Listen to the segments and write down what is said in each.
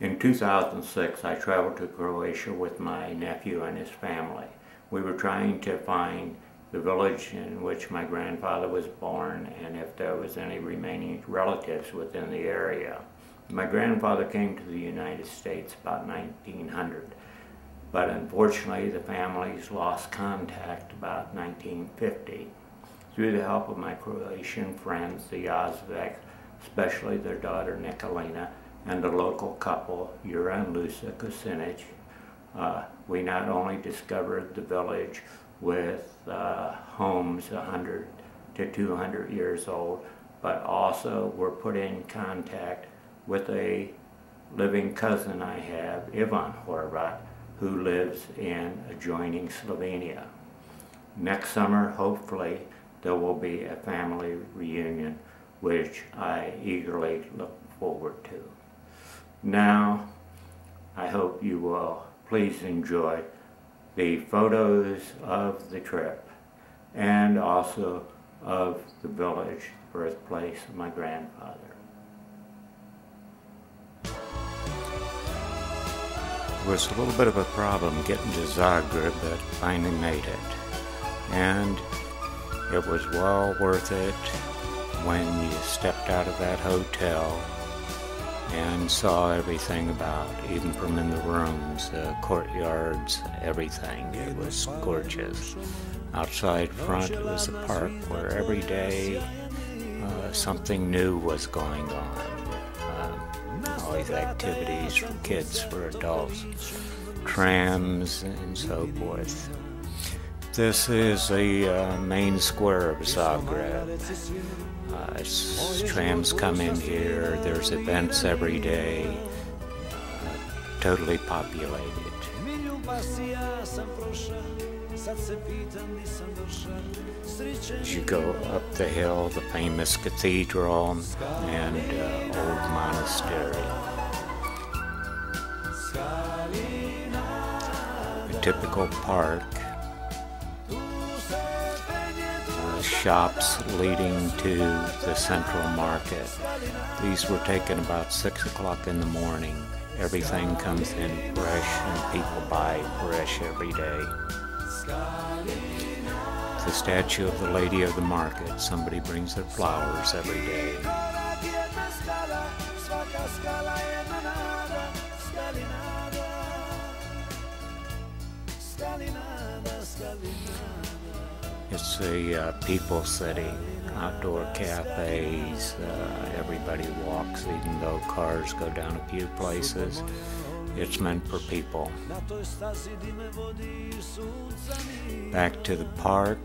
In 2006, I traveled to Croatia with my nephew and his family. We were trying to find the village in which my grandfather was born and if there was any remaining relatives within the area. My grandfather came to the United States about 1900, but unfortunately the families lost contact about 1950. Through the help of my Croatian friends, the Yazvek, especially their daughter Nikolina, and the local couple, Jura and Lusa Kusinic, uh, we not only discovered the village with uh, homes 100 to 200 years old, but also were put in contact with a living cousin I have, Ivan Horvat, who lives in adjoining Slovenia. Next summer, hopefully, there will be a family reunion, which I eagerly look forward to. Now, I hope you will please enjoy the photos of the trip and also of the village, birthplace of my grandfather. It was a little bit of a problem getting to Zagreb, but finally made it. And it was well worth it when you stepped out of that hotel and saw everything about, even from in the rooms, the courtyards, everything. It was gorgeous. Outside front, it was a park where every day uh, something new was going on. Uh, all these activities for kids, for adults, trams, and so forth. This is the uh, main square of Zagreb. Uh, trams come in here, there's events every day, uh, totally populated. As you go up the hill, the famous cathedral and uh, old monastery. A typical park shops leading to the central market. These were taken about 6 o'clock in the morning. Everything comes in fresh and people buy fresh every day. The statue of the Lady of the Market. Somebody brings their flowers every day. A uh, people city, outdoor cafes, uh, everybody walks, even though cars go down a few places. It's meant for people. Back to the park,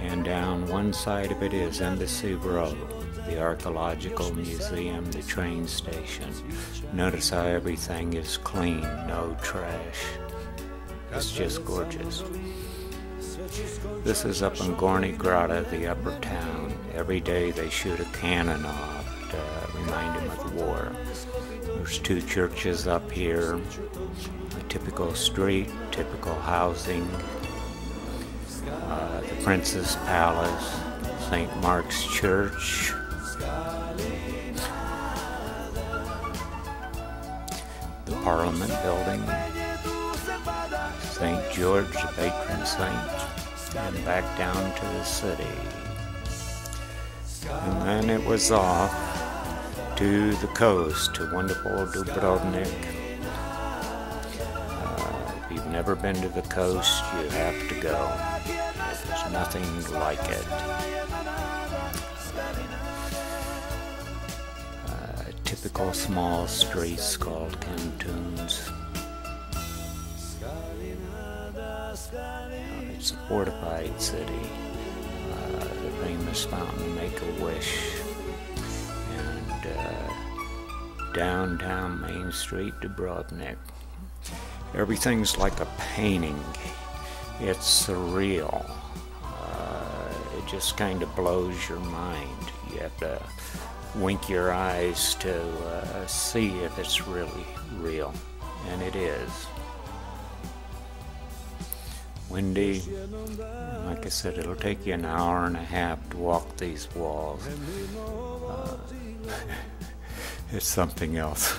and down one side of it is Embassy Road, the Archaeological Museum, the train station. Notice how everything is clean, no trash. It's just gorgeous. This is up in Gornji Grada, the upper town. Every day they shoot a cannon off to remind him of the war. There's two churches up here, a typical street, typical housing, uh, the Prince's Palace, St. Mark's Church, the Parliament Building, St. George, the patron saint, and back down to the city. And then it was off to the coast, to wonderful Dubrovnik. Uh, if you've never been to the coast, you have to go. There's nothing like it. Uh, typical small streets called cantuns. Fortified city. Uh, the famous fountain Make-A-Wish. And uh, downtown Main Street, Dubrovnik. Everything's like a painting. It's surreal. Uh, it just kind of blows your mind. You have to wink your eyes to uh, see if it's really real. And it is windy. Like I said, it'll take you an hour and a half to walk these walls. Uh, it's something else.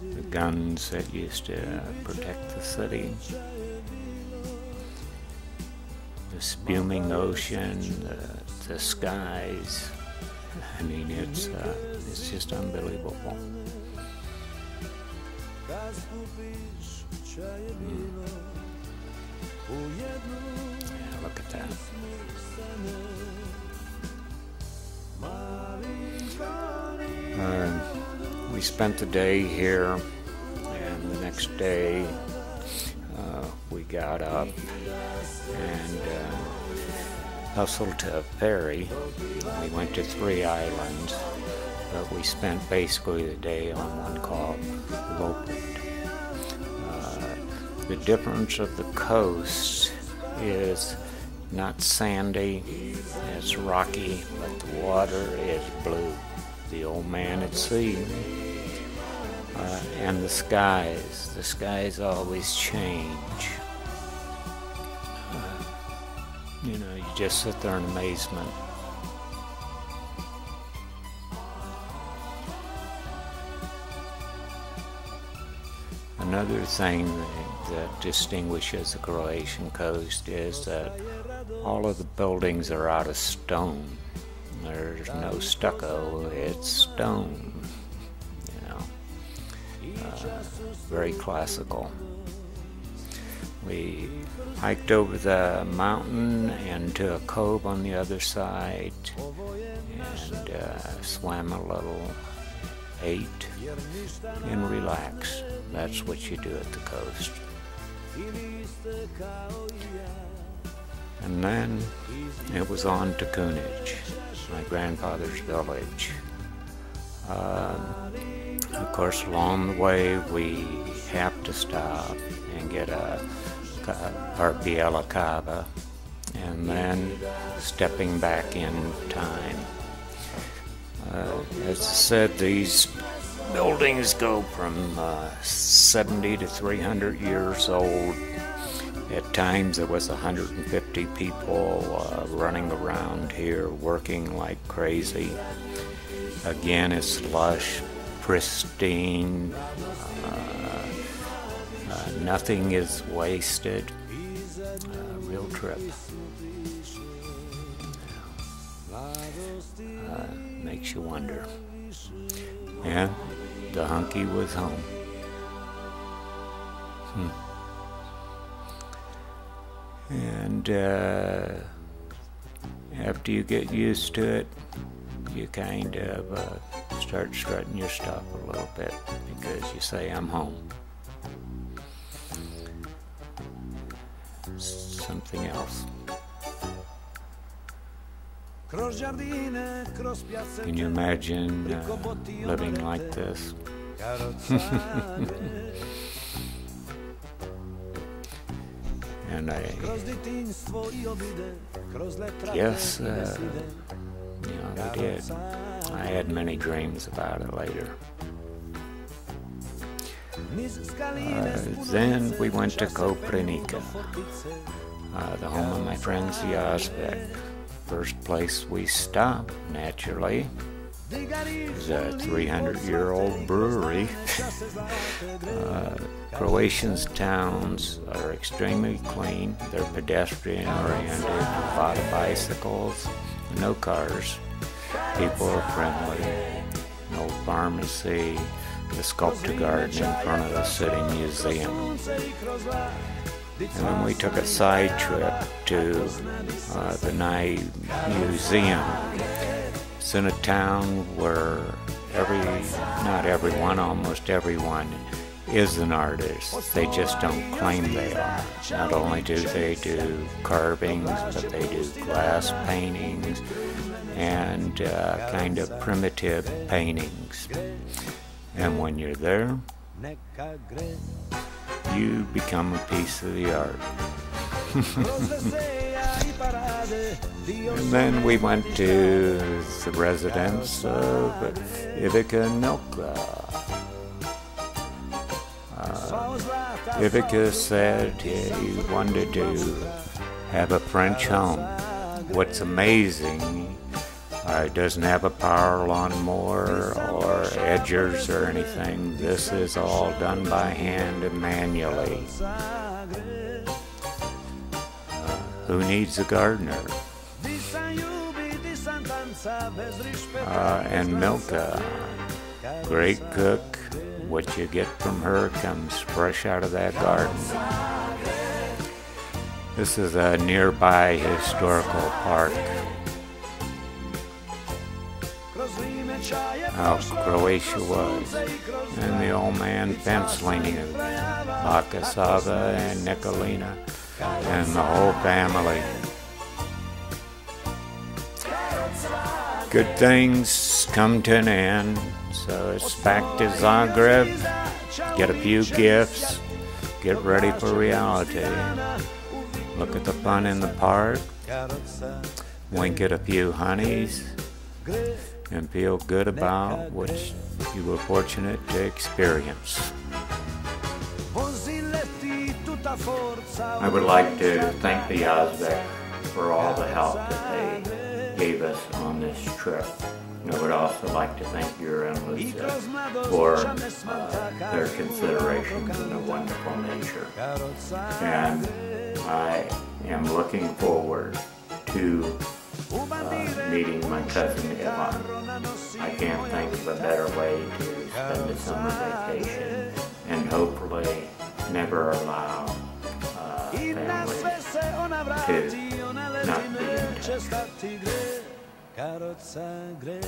the guns that used to protect the city, the spuming ocean, the, the skies. I mean, it's uh, it's just unbelievable. Yeah, look at that. Uh, we spent the day here, and the next day uh, we got up and uh, hustled to a ferry. We went to three islands, but we spent basically the day on one called Lopud. The difference of the coast is not sandy, it's rocky, but the water is blue. The old man at sea. Uh, and the skies, the skies always change. Uh, you know, you just sit there in amazement. Another thing that, that distinguishes the Croatian coast is that all of the buildings are out of stone. There's no stucco, it's stone. You know, uh, very classical. We hiked over the mountain and to a cove on the other side and uh, swam a little, ate, and relaxed. That's what you do at the coast. And then it was on to Kunich, my grandfather's village. Um, of course, along the way, we have to stop and get a, our bijela kava, and then stepping back in time. Uh, as I said, these buildings go from uh, 70 to 300 years old. At times there was 150 people uh, running around here working like crazy. Again, it's lush, pristine, uh, uh nothing is wasted. Real trip. Uh, makes you wonder. And the hunky was home. Hmm. And uh, after you get used to it, you kind of uh, start strutting your stuff a little bit because you say, I'm home. Something else. Can you imagine uh, living like this? And I yes, uh, you know, they did. I had many dreams about it later. Uh, then we went to Koprivnica, uh, the home of my friend Yazbek. First place we stopped, naturally, is a 300 year old brewery. uh, Croatians' towns are extremely clean, they're pedestrian oriented, a lot of bicycles, no cars. People are friendly, no pharmacy, the sculpture garden in front of the city museum. And then we took a side trip to uh, the Nye Museum. It's in a town where every, not everyone, almost everyone is an artist. They just don't claim they are. Not only do they do carvings, but they do glass paintings and uh, kind of primitive paintings. And when you're there, you become a piece of the art. and then we went to the residence of Ivica Noka. Uh, Ivica said he wanted to have a French home. What's amazing, Uh, it doesn't have a power lawnmower or edgers or anything. This is all done by hand and manually. Who needs a gardener? Uh, and Milka, great cook. What you get from her comes fresh out of that garden. This is a nearby historical park. How Croatia was. And the old man penciling it. Baka Sava and Nikolina and the whole family. Good things come to an end, so it's back to Zagreb. Get a few gifts, get ready for reality. Look at the fun in the park, wink at a few honeys, and feel good about what you were fortunate to experience. I would like to thank the Ozbek for all the help that they gave us on this trip. I would also like to thank your and for uh, their consideration and their wonderful nature. And I am looking forward to uh, meeting my cousin Ivan. I can't think of a better way to spend a summer vacation and hopefully never allow I na sve se ona vrati, ona leti me, će stati gre, karoca gre.